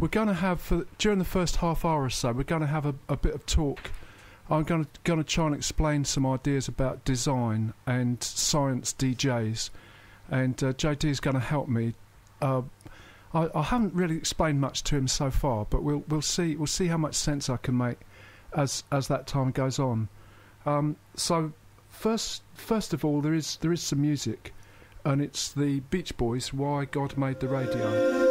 we're going to have for, during the first half hour or so. We're going to have a, a bit of talk. I'm going to going to try and explain some ideas about design and science DJs, and uh, JD is going to help me. Uh, I, I haven't really explained much to him so far, but we'll we'll see we'll see how much sense I can make as as that time goes on. Um, so first first of all, there is there is some music, and it's the Beach Boys. Why God made the radio.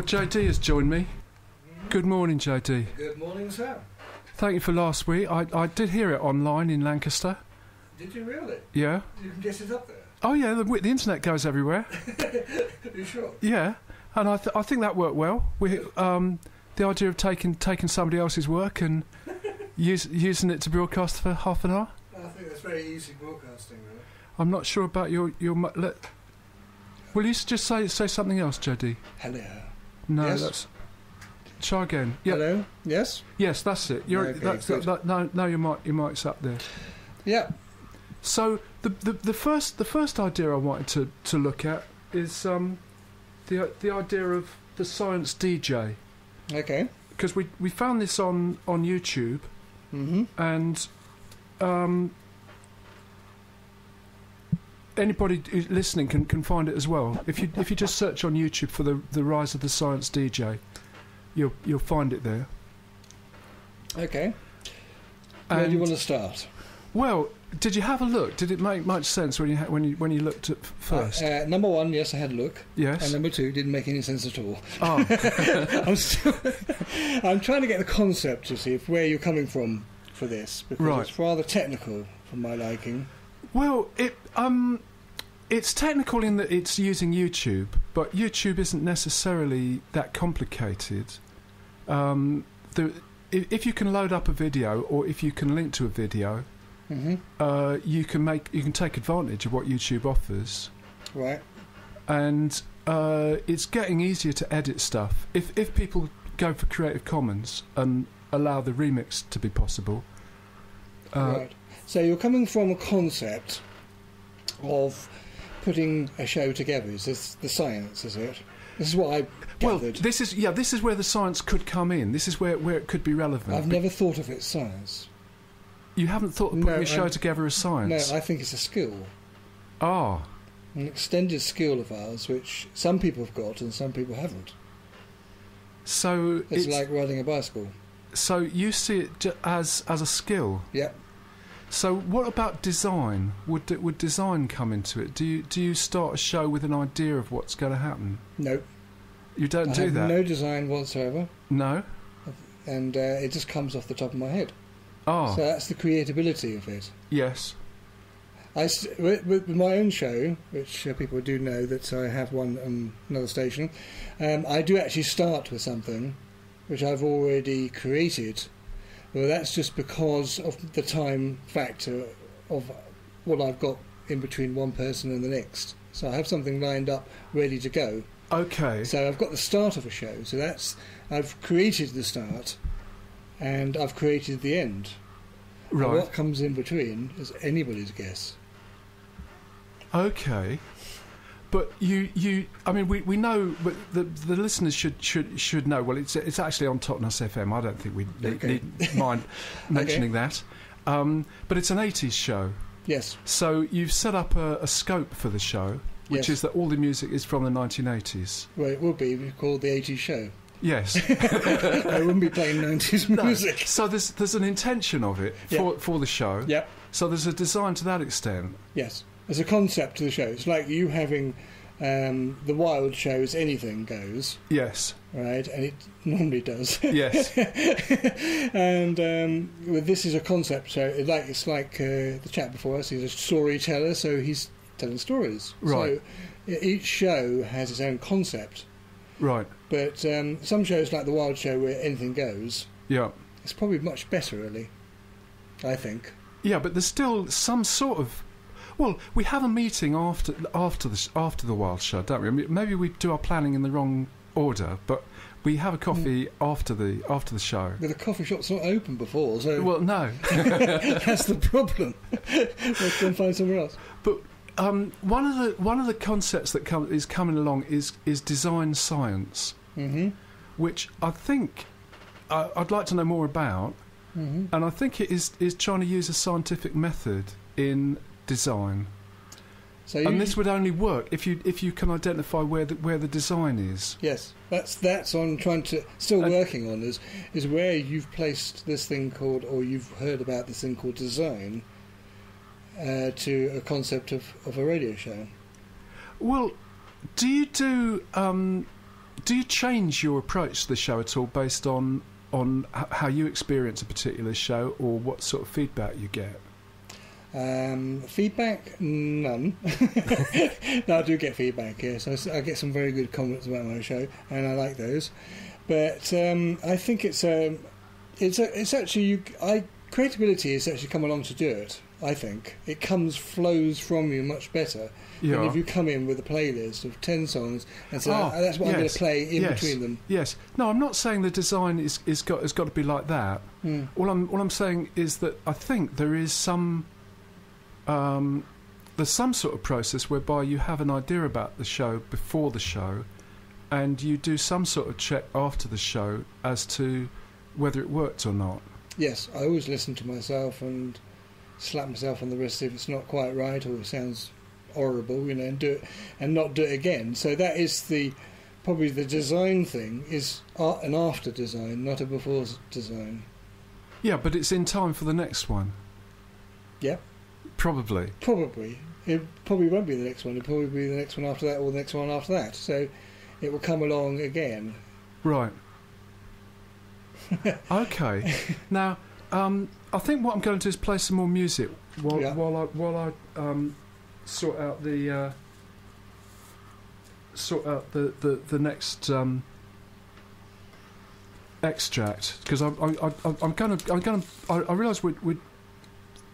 Well, JD has joined me. Good morning, JD. Good morning, Sam. Thank you for last week. I, I did hear it online in Lancaster. Did you really? Yeah. You can get it up there. Oh yeah, the, the internet goes everywhere. Are you sure? Yeah, and I, th- I think that worked well. We um, the idea of taking taking somebody else's work and use, using it to broadcast for half an hour. I think that's very easy broadcasting, really. I'm not sure about your your. mu- Let, will you just say say something else, JD? Hello. No, Yes? that's. Try again. Yeah. Hello? Yes? Yes, that's it. You're Okay, that's, good. that, no, no, your mic your mic's up there. Yeah. So the, the the first the first idea I wanted to, to look at is um, the the idea of the science DJ Okay. because we we found this on on YouTube Mm-hmm. and um, anybody who's listening can, can find it as well. If you if you just search on YouTube for the the rise of the science DJ, you'll you'll find it there. Okay. Where do you want to start? Well, did you have a look? Did it make much sense when you ha- when you when you looked at first? Uh, uh, number one, yes, I had a look. yes. And number two, didn't make any sense at all. oh, I'm still. I'm trying to get the concept to see if where you're coming from for this because Right. it's rather technical for my liking. well, it um, it's technical in that it's using YouTube, but YouTube isn't necessarily that complicated. Um, the, if you can load up a video or if you can link to a video, Mm-hmm. uh, you can make you can take advantage of what YouTube offers. Right. and uh, it's getting easier to edit stuff. If if people go for Creative Commons and allow the remix to be possible, uh, right. So you're coming from a concept of putting a show together. Is this the science? Is it? This is what I gathered. well, this is yeah, this is where the science could come in. This is where where it could be relevant. I've never thought of it science. you haven't thought of No, putting a show I'm- together as science. No, I think it's a skill, Ah, an extended skill of ours, which some people have got and some people haven't. so It's, it's, like riding a bicycle. so you see it as as a skill. Yeah. So what about design? Would would design come into it? Do you do you start a show with an idea of what's going to happen? No, You don't I do that. no design whatsoever, no. and uh, it just comes off the top of my head. Oh, So that's the creatability of it. yes. I with, with my own show, which uh, people do know that I have one on another station, um, I do actually start with something which I've already created. Well, that's just because of the time factor of what I've got in between one person and the next. So I have something lined up, ready to go. Okay. So I've got the start of a show. So that's I've created the start, and I've created the end. And Right. What comes in between is anybody's guess. Okay. But you, you, I mean, we, we know, but the the listeners should should should know. Well, it's it's actually on Totnes FM. I don't think we need, Okay. need mind mentioning that. Um, but it's an 80s show, Yes. so you've set up a, a scope for the show, which Yes. is that all the music is from the 1980s. Well, it will be We called the 80s show. Yes. I wouldn't be playing 90s No. music. So there's there's an intention of it for for the show. Yep. So there's a design to that extent. Yes. There's a concept to the show. It's like you having um, the wild shows, anything goes, Yes. right? And it normally does. Yes. and um, well, this is a concept. So it like it's like uh, the chap before us. He's a storyteller, so he's telling stories. Right. So each show has its own concept. right. But um, some shows, like the Wild Show, where anything goes, Yeah. it's probably much better, really. I think. Yeah, but there's still some sort of. Well, we have a meeting after after the after the wild show, don't we? I mean, maybe we do our planning in the wrong order, but we have a coffee after the after the show. But the coffee shop's not open before, so Well, no, that's the problem. Let's go and find somewhere else. but um, one of the one of the concepts that come, is coming along is is design science, Mm-hmm. which I think uh, I'd like to know more about, Mm-hmm. and I think it is is trying to use a scientific method in design, So you, and this would only work if you if you can identify where the where the design is. yes, that's that's on trying to still And- working on is is where you've placed this thing called or you've heard about this thing called design uh, to a concept of, of a radio show. Well, do you do um, do you change your approach to the show at all based on on how you experience a particular show or what sort of feedback you get? Um, feedback, none. no, I do get feedback. Yes, I, I get some very good comments about my show, and I like those. But um, I think it's um, it's a, it's actually you, I creativity has actually come along to do it. I think it comes flows from you much better than if you come in with a playlist of ten songs and say Oh, "Ah, that's what I'm going to play in yes. between them. Yes. No, I'm not saying the design is, is got has got to be like that. Hmm. All I'm all I'm saying is that I think there is some um, there's some sort of process whereby you have an idea about the show before the show, and you do some sort of check after the show as to whether it worked or not. Yes, I always listen to myself and slap myself on the wrist if it's not quite right or it sounds horrible, you know, and do it and not do it again. So that is the probably the design thing is an after design, not a before design. Yeah, but it's in time for the next one. Yeah. Probably. Probably it probably won't be the next one. It'll probably be the next one after that or the next one after that. So it will come along again. Right. okay. now, um, I think what I'm going to do is play some more music while Yeah. while I while I um, sort out the uh, sort out the the the next um, extract because I'm I, I, I'm going to I'm going to I, I realise we're, we.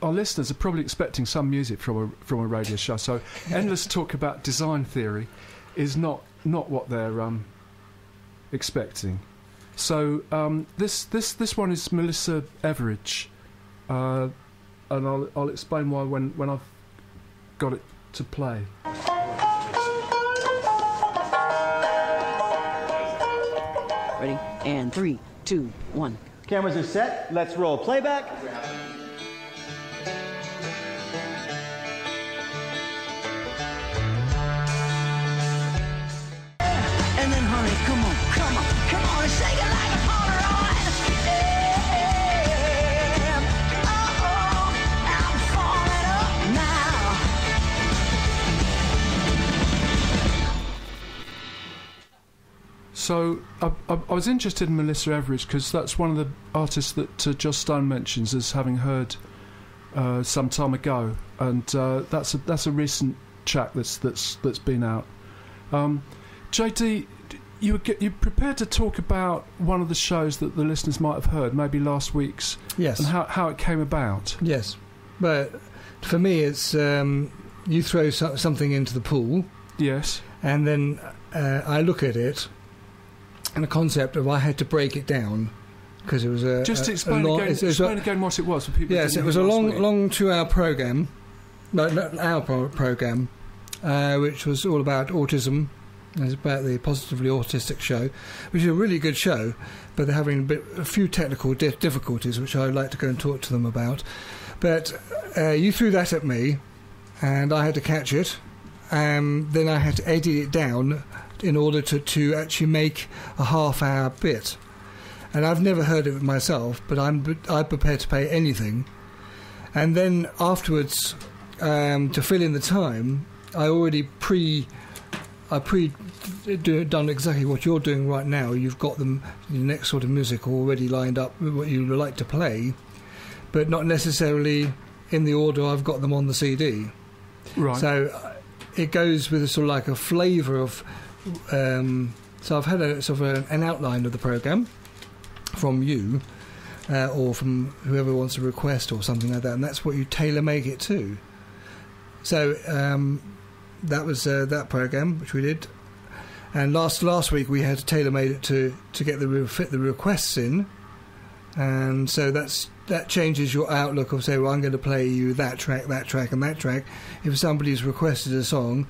Our listeners are probably expecting some music from a from a radio show, so endless talk about design theory is not not what they're um, expecting. So um, this this this one is Melissa Etheridge, uh, and I'll I'll explain why when when I've got it to play. Ready? And three, two, one. Cameras are set. Let's roll playback. So I, I, I was interested in Melissa Etheridge because that's one of the artists that uh, Joss Stone mentions as having heard uh, some time ago, and uh, that's a that's a recent track that's that's that's been out. Um, JD, you you prepared to talk about one of the shows that the listeners might have heard, maybe last week's, Yes. and how how it came about. Yes, but for me, it's um, you throw so- something into the pool, Yes. and then uh, I look at it, and the concept of I had to break it down because it was a Just a- a explain long- again. it's- it's a- again what it was for people. Yes, it was a long, week. long two-hour program, no, not our pro- program, uh, which was all about autism. It's about the positively autistic show, which is a really good show, but they're having a, bit, a few technical di- difficulties, which I'd like to go and talk to them about. But uh, you threw that at me, and I had to catch it, and then I had to edit it down in order to, to actually make a half-hour bit. And I've never heard of it myself, but I'm I'm prepared to pay anything. And then afterwards, um, to fill in the time, I already pre, I pre do, done exactly what you're doing right now. You've got them the next sort of music already lined up, what you would like to play, but not necessarily in the order I've got them on the CD. right. So uh, it goes with a sort of like a flavour of. Um, so I've had a sort of a, an outline of the program from you, uh, or from whoever wants a request or something like that, and that's what you tailor make it to. So um, that was uh, that program which we did, and last last week we had to tailor made it to to get the fit the requests in, and so that's that changes your outlook of say, well, I'm going to play you that track, that track, and that track. If somebody's requested a song,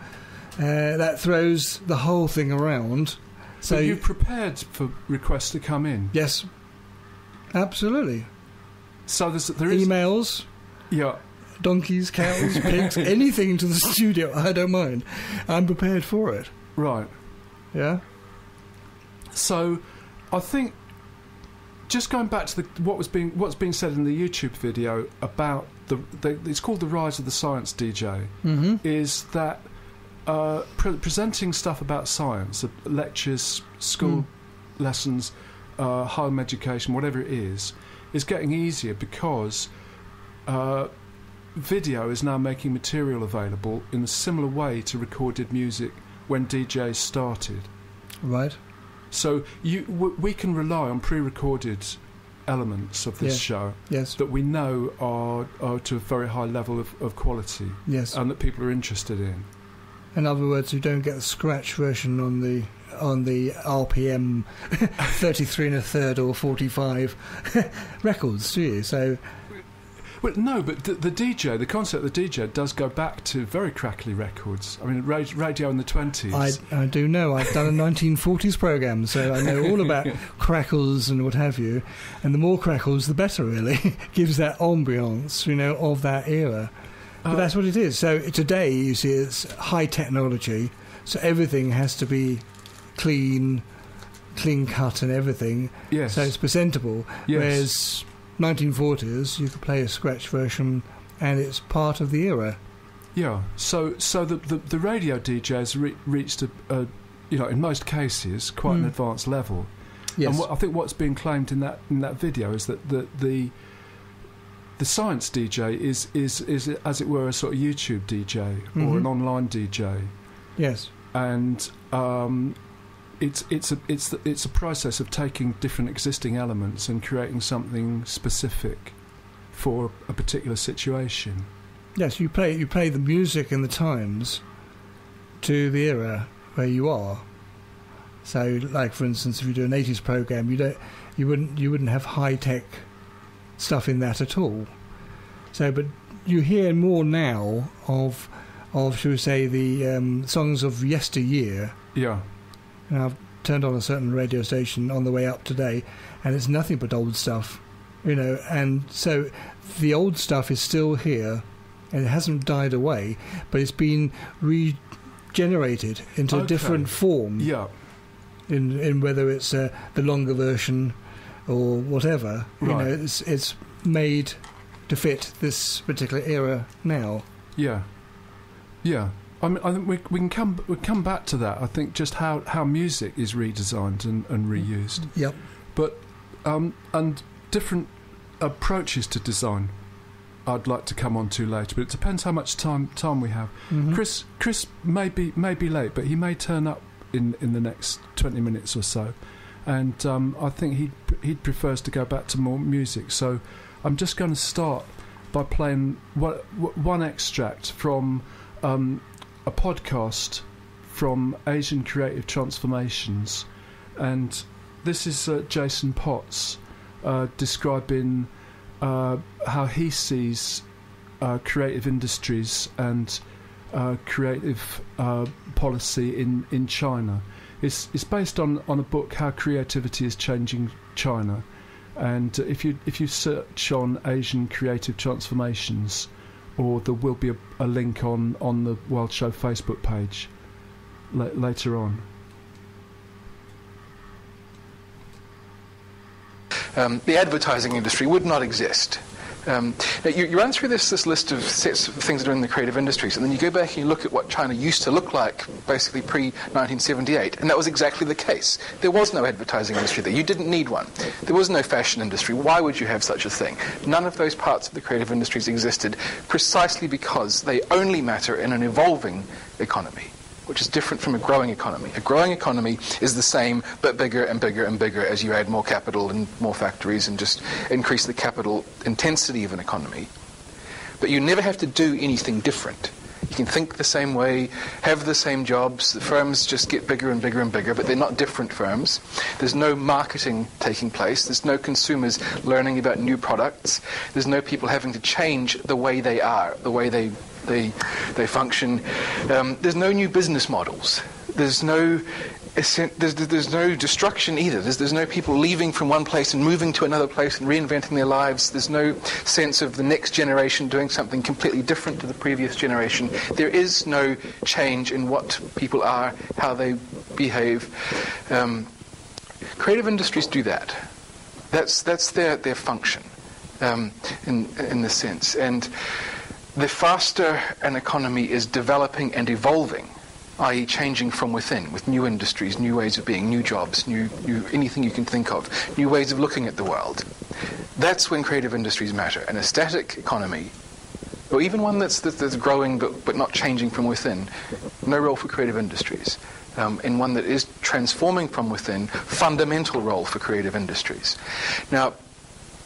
uh, that throws the whole thing around. So you prepared for requests to come in. yes, absolutely. So there's there is Emails, yeah donkeys, cows, pigs, anything to the studio. I don't mind. I'm prepared for it. right. Yeah. So I think just going back to the, what was being what's being said in the YouTube video about the, the it's called the rise of the science DJ Mm-hmm. is that uh, pre- presenting stuff about science, uh, lectures, school lessons, uh, home education, whatever it is, is getting easier because uh, video is now making material available in a similar way to recorded music when DJs started. Right. So you, w- we can rely on pre-recorded elements of this Yeah. show Yes. that we know are, are to a very high level of, of quality Yes. and that people are interested in. In other words, you don't get the scratch version on the on the RPM 33 and a third or 45 records, do you? So Well, no, but the, the DJ, the concept of the DJ does go back to very crackly records. I mean, radio in the 20s. I, I do know. I've done a 1940s program, so I know all about crackles and what have you. And the more crackles, the better, really. Gives that ambiance, you know, of that era. But Uh, that's what it is. So today, you see, it's high technology, so everything has to be clean, clean cut, and everything. yes. So it's presentable. Yes. Whereas 1940s, you could play a scratch version, and it's part of the era. Yeah. So, so the, the, the radio DJs re- reached a, a, you know, in most cases, quite an Mm. advanced level. Yes. And what, I think what's being claimed in that in that video is that the the the science DJ is is is as it were a sort of YouTube DJ or Mhm. an online DJ, yes. and um, it's it's a it's the- it's a process of taking different existing elements and creating something specific for a particular situation. Yes, you play you play the music and the times to the era where you are. So, like for instance, if you do an '80s program, you don't you wouldn't you wouldn't have high tech stuff in that at all. So, but you hear more now of of shall we say the um, songs of yesteryear. Yeah, And I've turned on a certain radio station on the way up today, and it's nothing but old stuff, you know. And so the old stuff is still here, and it hasn't died away, but it's been regenerated into a different form. yeah, In in whether it's uh, the longer version or whatever, you know, it's it's made to fit this particular era now. yeah, yeah. I mean, I think we, we can come we come back to that. I think just how, how music is redesigned and, and reused. Yep. but um, and different approaches to design. I'd like to come on to later, but it depends how much time time we have. Mhm. Chris Chris may be may be late, but he may turn up in, in the next twenty minutes or so, and um, I think he he prefers to go back to more music. So I'm just going to start by playing one, one extract from um, a podcast from Asian Creative Transformations, and this is uh, Jason Potts uh, describing uh, how he sees uh, creative industries and uh, creative uh, policy in, in China. It's, it's based on, on a book, How Creativity is Changing China. And if you if you search on Asian creative transformations, or there will be a, a link on, on the Wild Show Facebook page la- later on. um, the advertising industry would not exist. Um, you, you run through this, this list of sets of things that are in the creative industries, and then you go back and you look at what China used to look like, basically pre 1978, and that was exactly the case. There was no advertising industry there. You didn't need one. There was no fashion industry. Why would you have such a thing? None of those parts of the creative industries existed precisely because they only matter in an evolving economy which is different from a growing economy. A growing economy is the same, but bigger and bigger and bigger as you add more capital and more factories and just increase the capital intensity of an economy. But you never have to do anything different. You can think the same way, have the same jobs. The firms just get bigger and bigger and bigger, but they're not different firms. There's no marketing taking place. There's no consumers learning about new products. There's no people having to change the way they are, the way they they they function. Um, there's no new business models. There's no there's, there's no destruction either. There's, there's no people leaving from one place and moving to another place and reinventing their lives. There's no sense of the next generation doing something completely different to the previous generation. There is no change in what people are, how they behave. Um, creative industries do that. That's, that's their, their function um, in, in this sense. And the faster an economy is developing and evolving, i.e., changing from within with new industries, new ways of being, new jobs, new, new anything you can think of, new ways of looking at the world. That's when creative industries matter. An a static economy, or even one that's, that's growing but, but not changing from within, no role for creative industries. Um, in one that is transforming from within, fundamental role for creative industries. Now,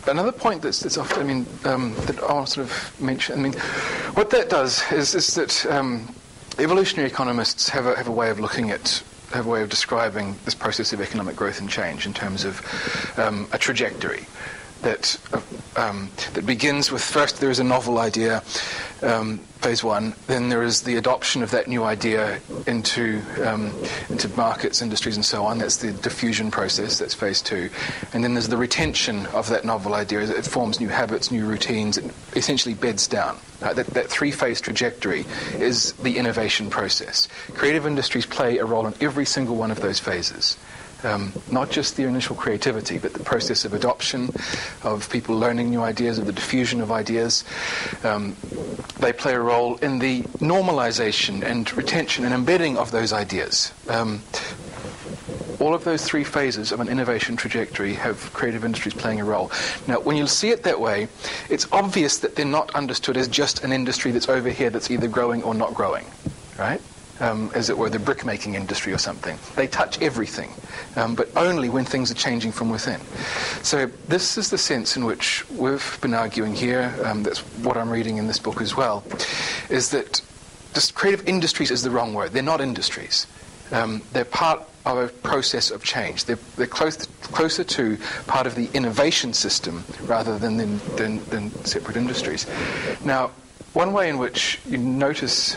another point that's, that's often, I mean, um, that I'll sort of mention, I mean, what that does is, is that um, evolutionary economists have a, have a way of looking at have a way of describing this process of economic growth and change in terms of um, a trajectory that uh, um, that begins with first there is a novel idea, um, phase one. Then there is the adoption of that new idea into um, into markets, industries, and so on. That's the diffusion process. That's phase two. And then there's the retention of that novel idea. It forms new habits, new routines. It essentially beds down. Uh, that, that three-phase trajectory is the innovation process. Creative industries play a role in every single one of those phases um, not just the initial creativity, but the process of adoption, of people learning new ideas, of the diffusion of ideas. Um, they play a role in the normalization and retention and embedding of those ideas. Um, all of those three phases of an innovation trajectory have creative industries playing a role. Now, when you see it that way, it's obvious that they're not understood as just an industry that's over here that's either growing or not growing, right? Um, as it were, the brickmaking industry or something. They touch everything, um, but only when things are changing from within. So this is the sense in which we've been arguing here, um, that's what I'm reading in this book as well, is that just creative industries is the wrong word. They're not industries. Um, they're part of a process of change. They're, they're close, closer to part of the innovation system rather than, than, than, than separate industries. Now, one way in which you notice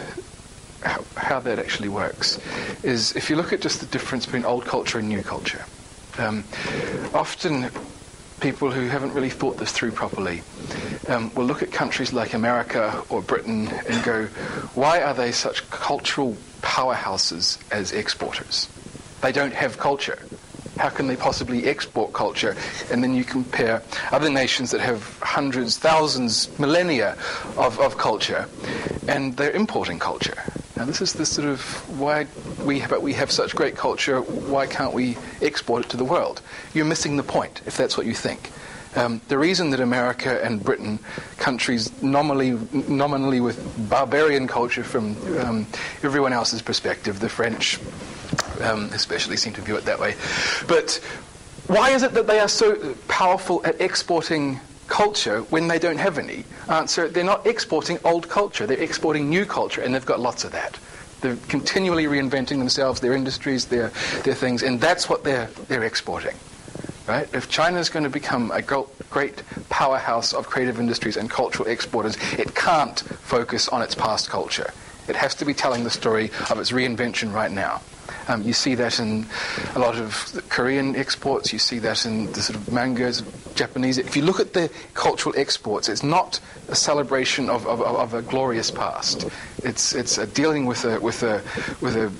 how, how, that actually works is if you look at just the difference between old culture and new culture. Um, often people who haven't really thought this through properly um, will look at countries like America or Britain and go, why are they such cultural powerhouses as exporters? They don't have culture. How can they possibly export culture? And then you compare other nations that have hundreds, thousands, millennia of, of culture, and they're importing culture. Now, this is the sort of why we have, we have such great culture. Why can't we export it to the world? You're missing the point if that's what you think. Um, the reason that America and Britain, countries nominally, nominally with barbarian culture from um, everyone else's perspective, the French um, especially seem to view it that way. But why is it that they are so powerful at exporting culture when they don't have any? Uh, Answer, they're not exporting old culture, they're exporting new culture, and they've got lots of that. They're continually reinventing themselves, their industries, their, their things, and that's what they're, they're exporting. Right? If China is going to become a great powerhouse of creative industries and cultural exporters, it can't focus on its past culture. It has to be telling the story of its reinvention right now. Um, you see that in a lot of Korean exports. You see that in the sort of mangas, Japanese. If you look at the cultural exports, it's not a celebration of, of, of a glorious past. It's it's dealing with a with a with a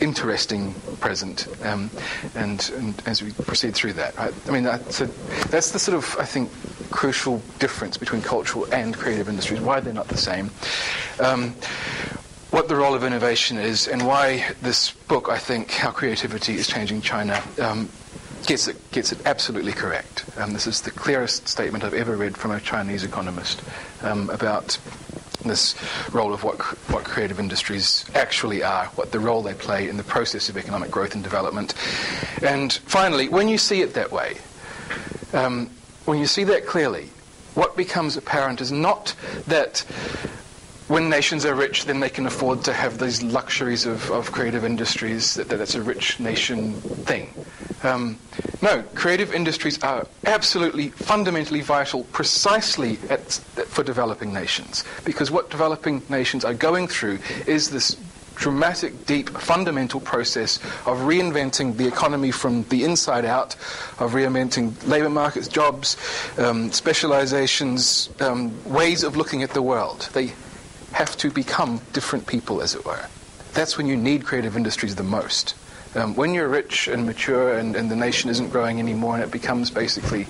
interesting present. Um, and, and as we proceed through that, right? I mean, that's, a, that's the sort of I think crucial difference between cultural and creative industries. Why they're not the same. Um, what the role of innovation is and why this book, I think, How Creativity is Changing China, um, gets, it, gets it absolutely correct. Um, this is the clearest statement I've ever read from a Chinese economist um, about this role of what, what creative industries actually are, what the role they play in the process of economic growth and development. And finally, when you see it that way, um, when you see that clearly, what becomes apparent is not that when nations are rich, then they can afford to have these luxuries of, of creative industries. That, that's a rich nation thing. Um, no, creative industries are absolutely fundamentally vital precisely at, for developing nations. Because what developing nations are going through is this dramatic, deep, fundamental process of reinventing the economy from the inside out, of reinventing labour markets, jobs, um, specializations, um, ways of looking at the world. They have to become different people, as it were. That's when you need creative industries the most. Um, when you're rich and mature and, and, the nation isn't growing anymore and it becomes basically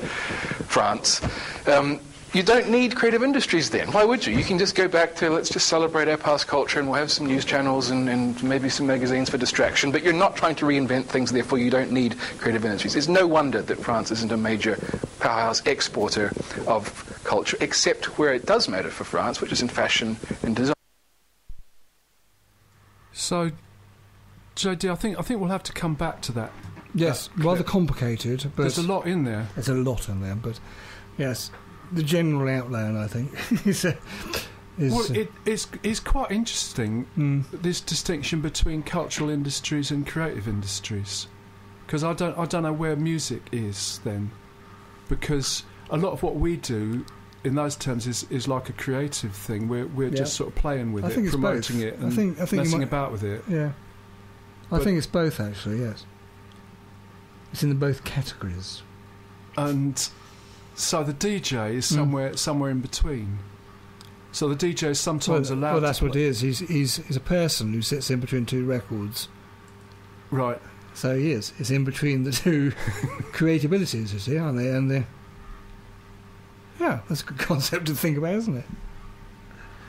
France, um, you don't need creative industries then. Why would you? You can just go back to let's just celebrate our past culture and we'll have some news channels and, and maybe some magazines for distraction, but you're not trying to reinvent things, therefore you don't need creative industries. It's no wonder that France isn't a major powerhouse exporter of culture, except where it does matter for France, which is in fashion and design. So, JD, I think I think we'll have to come back to that. Yes, that rather complicated, but There's a lot in there. There's a lot in there, but yes, the general outline, I think, is. Uh, is Well, it, it's it's quite interesting mm, this distinction between cultural industries and creative industries, because I don't I don't know where music is then, because a lot of what we do in those terms is, is like a creative thing. We're we're Yeah. just sort of playing with I it, think promoting it, I and think- I think messing might- about with it. yeah. I But- think it's both, actually. Yes, it's in the both categories. and so the DJ is Mm. somewhere somewhere in between. So the DJ is sometimes well, allowed. well, that's what it is. He's, he's he's a person who sits in between two records. Right. So he is. It's in between the two creatibilities, you see, aren't they? And the yeah, that's a good concept to think about, isn't it?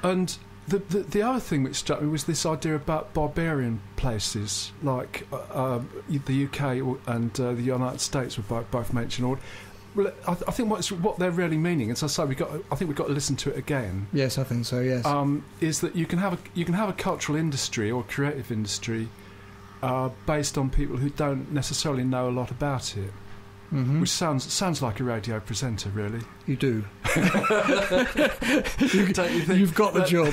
And the, the the other thing which struck me was this idea about barbarian places like uh, um, the UK and uh, the United States were both, both mentioned. Or, well, I, I think what's, what they're really meaning, as I say, we got I think we've got to listen to it again. Yes, I think so. Yes. Um, is that you can have a you can have a cultural industry or creative industry uh, based on people who don't necessarily know a lot about it, hmm which sounds sounds like a radio presenter, really. You do. You? You've got the that- job.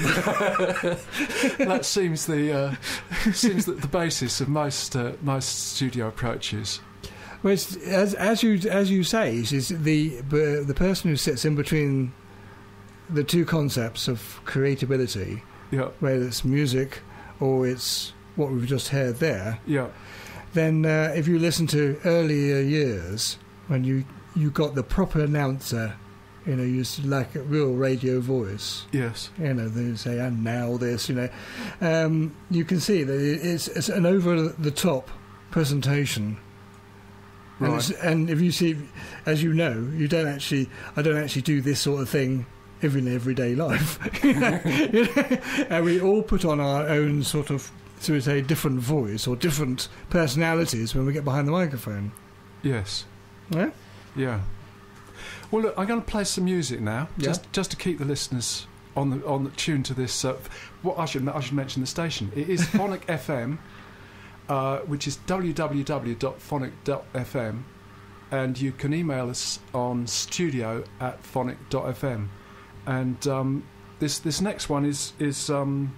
that seems the uh, seems the, the basis of most uh, most studio approaches. Well, it's, as as you as you say, is is the the person who sits in between the two concepts of creatability, Yeah, whether it's music or it's what we've just heard there. yeah, Then, uh, if you listen to earlier years when you you got the proper announcer, you know, used like a real radio voice. yes, You know, they say, and now this, you know. Um, you can see that it's, it's an over the top presentation. And, right. it's, and if you see, as you know, you don't actually, I don't actually do this sort of thing every in everyday life. You know? You know? and we all put on our own sort of, so we say, different voice or different personalities when we get behind the microphone. Yes, Yeah? yeah. Well, look, I'm going to play some music now, Yeah. just just to keep the listeners on the on the tune to this. Uh, what I should I should mention the station. It is Phonic FM, uh, which is www.phonic.fm, and you can email us on studio at phonic.fm. And um, this this next one is is um,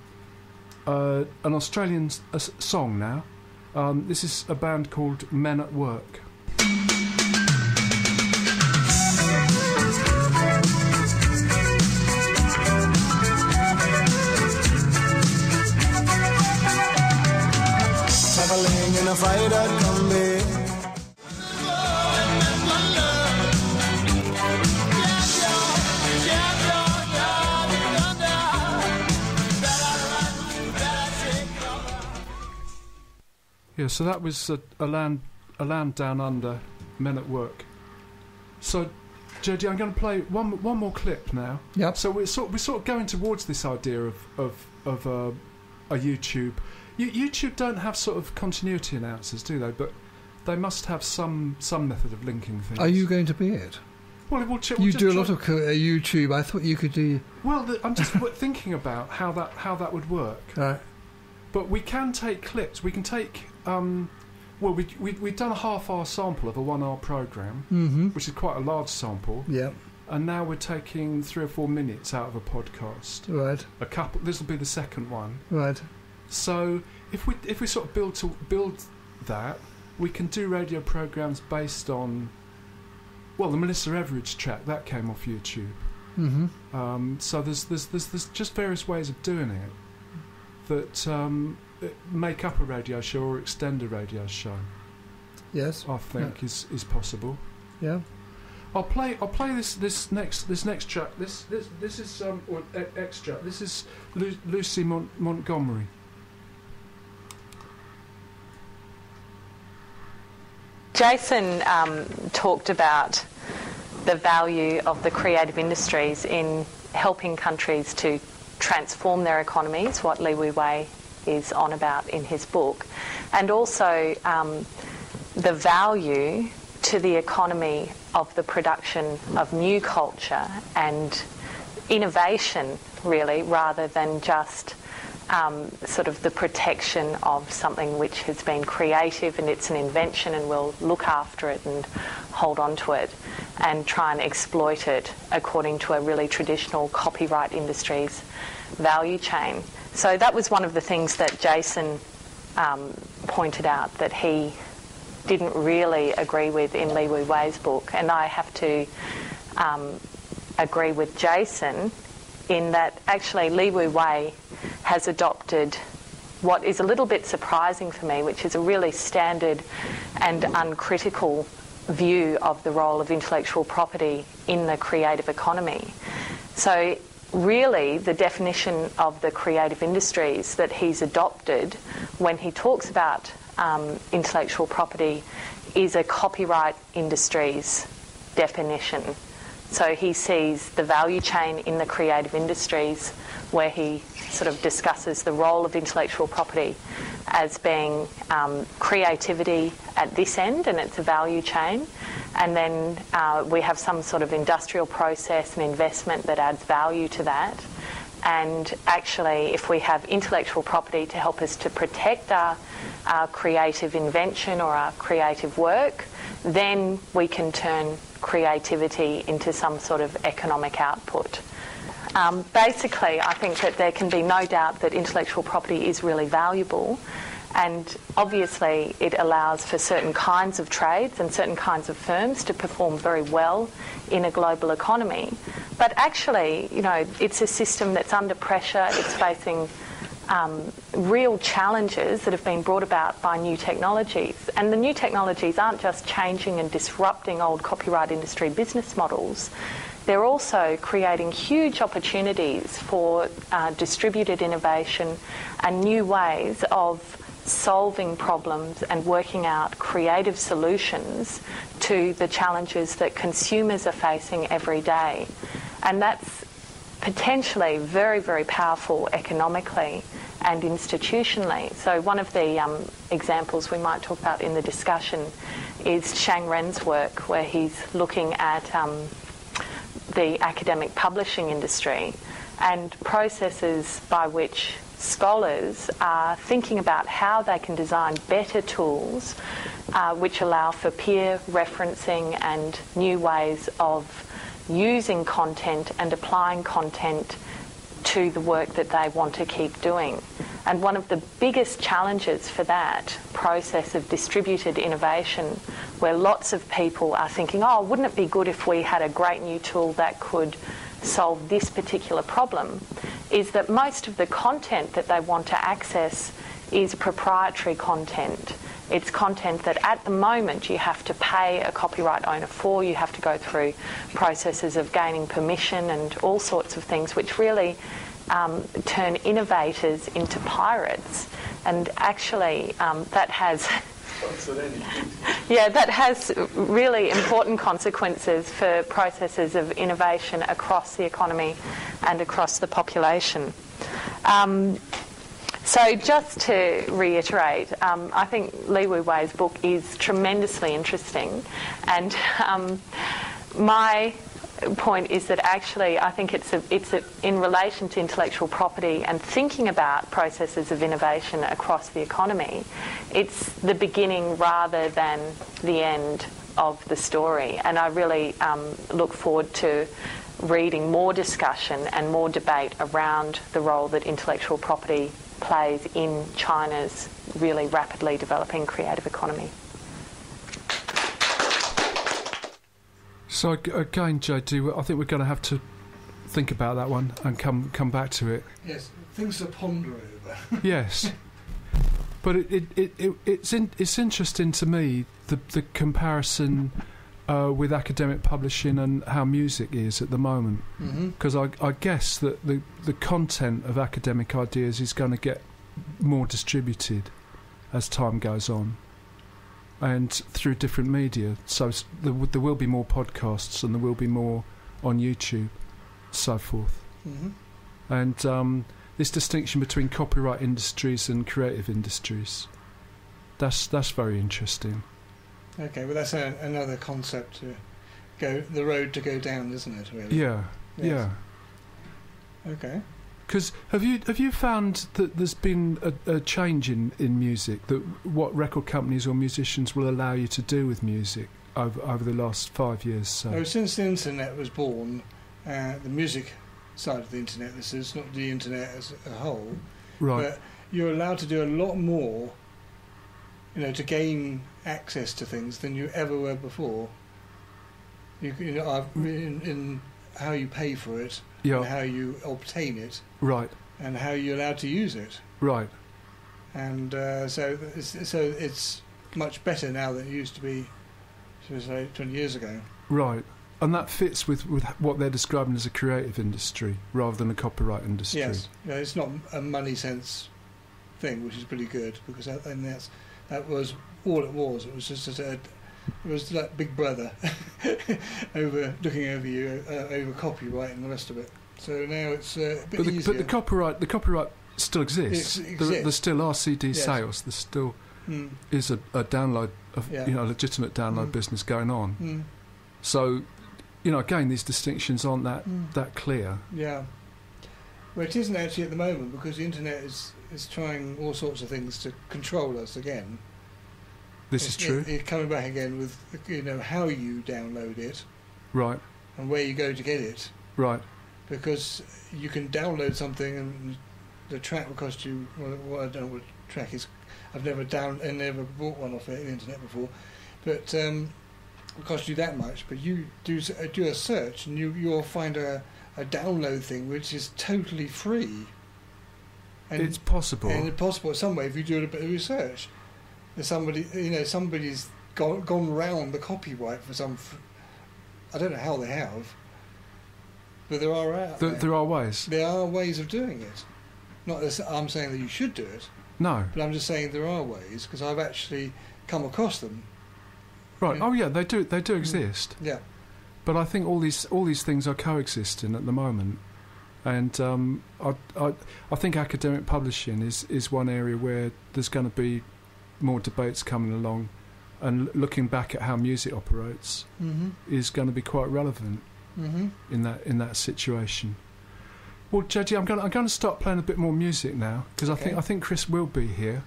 uh, an Australian s- song now. Um, this is a band called Men at Work. Yeah, so that was a, a land a land down under, men at work. So, JD, I'm going to play one one more clip now. Yep. So we're sort we're sort of going towards this idea of of of uh, a YouTube. You, YouTube don't have sort of continuity announcers, do they? But they must have some some method of linking things. Are you going to be it? Well, we'll, ch- we'll You do a lot of co- uh, YouTube. I thought you could do. Well, the, I'm just thinking about how that how that would work. Uh, But we can take clips. We can take. Um, well, we, we we've done a half-hour sample of a one-hour program, mm-hmm. which is quite a large sample. Yeah. and now we're taking three or four minutes out of a podcast. Right, A couple. This will be the second one. right. So if we if we sort of build to build that, we can do radio programs based on. Well, the Melissa Etheridge track that came off YouTube. Mm-hmm. Um, so there's, there's there's there's just various ways of doing it that um, make up a radio show or extend a radio show. Yes. I think is is possible. Yeah. I'll play. I'll play this. This next. This next track. This. This. This is um. Or e- extra. This is Lu- Lucy Mon- Montgomery. Jason um, talked about the value of the creative industries in helping countries to transform their economies, what Li Wu Wei is on about in his book, and also um, the value to the economy of the production of new culture and innovation, really, rather than just um, sort of the protection of something which has been creative and it's an invention and we'll look after it and hold on to it and try and exploit it according to a really traditional copyright industry's value chain. So that was one of the things that Jason um, pointed out that he didn't really agree with in Li Wei's book, and I have to um, agree with Jason in that actually Li Wei has adopted what is a little bit surprising for me, which is a really standard and uncritical view of the role of intellectual property in the creative economy. So, really, the definition of the creative industries that he's adopted when he talks about um, intellectual property is a copyright industries definition. So he sees the value chain in the creative industries where he sort of discusses the role of intellectual property as being um, creativity at this end and it's a value chain. And then uh, we have some sort of industrial process and investment that adds value to that. And actually, if we have intellectual property to help us to protect our, our creative invention or our creative work, then we can turn creativity into some sort of economic output. Um, basically, I think that there can be no doubt that intellectual property is really valuable, and obviously it allows for certain kinds of trades and certain kinds of firms to perform very well in a global economy. But actually, you know, it's a system that's under pressure, it's facing um, real challenges that have been brought about by new technologies. And the new technologies aren't just changing and disrupting old copyright industry business models, they're also creating huge opportunities for uh, distributed innovation and new ways of solving problems and working out creative solutions to the challenges that consumers are facing every day. And that's potentially very, very powerful economically and institutionally. So, one of the um, examples we might talk about in the discussion is Shang Ren's work, where he's looking at um, the academic publishing industry and processes by which scholars are thinking about how they can design better tools uh, which allow for peer referencing and new ways of using content and applying content to the work that they want to keep doing. And one of the biggest challenges for that process of distributed innovation, where lots of people are thinking, oh, wouldn't it be good if we had a great new tool that could solve this particular problem, is that most of the content that they want to access is proprietary content. It's content that at the moment you have to pay a copyright owner for, you have to go through processes of gaining permission and all sorts of things, which really um, turn innovators into pirates. And actually, um, that has. yeah, that has really important consequences for processes of innovation across the economy and across the population. Um, so, just to reiterate, um, I think Li Wu Wei's book is tremendously interesting, and um, my point is that actually I think it's a, it's a, in relation to intellectual property and thinking about processes of innovation across the economy, it's the beginning rather than the end of the story. And I really um, look forward to reading more discussion and more debate around the role that intellectual property plays in China's really rapidly developing creative economy. So again, JD, I think we're going to have to think about that one and come come back to it. Yes, things to ponder over. Yes, but it, it, it, it it's in, it's interesting to me the the comparison uh, with academic publishing and how music is at the moment. mm-hmm. Because I, I guess that the the content of academic ideas is going to get more distributed as time goes on, and through different media. So there, there will be more podcasts and there will be more on YouTube, so forth. Mm-hmm. and um, this distinction between copyright industries and creative industries. That's that's very interesting. Okay, well that's a, another concept to go the road to go down, isn't it? Really? Yeah, Yes. yeah. Okay. Because have you have you found that there's been a, a change in, in music that what record companies or musicians will allow you to do with music over over the last five years? So Oh, since the internet was born, uh, the music side of the internet, this is not the internet as a whole, right, but you're allowed to do a lot more, you know, to gain access to things than you ever were before. You, you know, I've, in, in how you pay for it, and yeah, how you obtain it, right, and how you're allowed to use it, right, and uh, so it's, so it's much better now than it used to be, should say, 20 years ago. right. And that fits with, with what they're describing as a creative industry rather than a copyright industry. Yes, yeah, it's not a money sense thing, which is pretty good because that, and that's that was all it was. It was just a, it was like Big Brother over looking over you uh, over copyright and the rest of it. So now it's uh, a bit But the, easier. but the copyright the copyright still exists. It There, exists. there still are CD Yes. sales. There still mm, is a, a download of Yeah. you know legitimate download Mm. business going on. mm, So you know again these distinctions aren't that mm. that clear. Yeah. Well, it isn't actually at the moment because the internet is is trying all sorts of things to control us again. This is true, It, it coming back again with you know how you download it right? and where you go to get it. Right, because you can download something and the track will cost you. Well, well, I don't know what track is. I've never down and never bought one off the internet before, but um, it cost you that much. But you do uh, do a search and you you'll find a, a download thing which is totally free. And it's possible. and it's possible some way if you do a bit of research. There's somebody you know somebody's gone gone round the copyright for some. I don't know how they have, but there are out There, there. there are ways. There are ways of doing it. Not that I'm saying that you should do it, No, but I'm just saying there are ways because I've actually come across them. right. Oh yeah, they do. They Mm. do exist. Yeah. But I think all these all these things are coexisting at the moment, and um, I, I I think academic publishing is is one area where there's going to be more debates coming along, and l- looking back at how music operates Mm-hmm. is going to be quite relevant Mm-hmm. in that in that situation. Well, JD, I'm going to, I'm going to start playing a bit more music now because I think I think Chris will be here,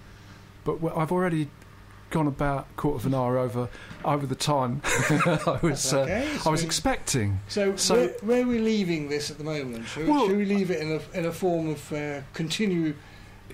but I've already gone about a quarter of an hour over over the time I was uh, okay. I was expecting. So, So- where, where are we leaving this at the moment? Should, Well- should we leave it in a in a form of uh, continue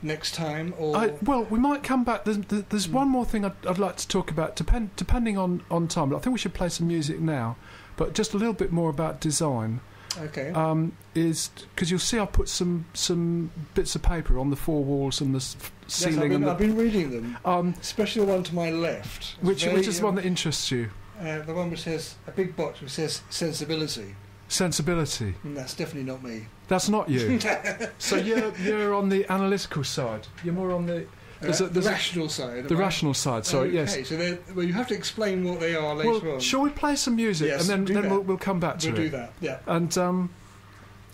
next time, or I, well, we might come back. There's, there's- there's Mm. one more thing I'd, I'd like to talk about, depend, depending on, on time. But I think we should play some music now, but just a little bit more about design. Okay? Um, is because you'll see I put some some bits of paper on the four walls and the f- yes, ceiling I've been, and I've been reading them, um, especially the one to my left. Which very, which is the one um, that interests you. uh, the one which says a big box which says sensibility, Sensibility. and that's definitely not me. That's not you. so you're you're on the analytical side. You're more on the There's a- there's the rational side. the I? rational side. Sorry, okay, yes. So well, you have to explain what they are later Well, on. shall we play some music Yes, and then then we'll, we'll come back to we'll it. do that. Yeah. And um,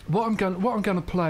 what I'm going what I'm going to play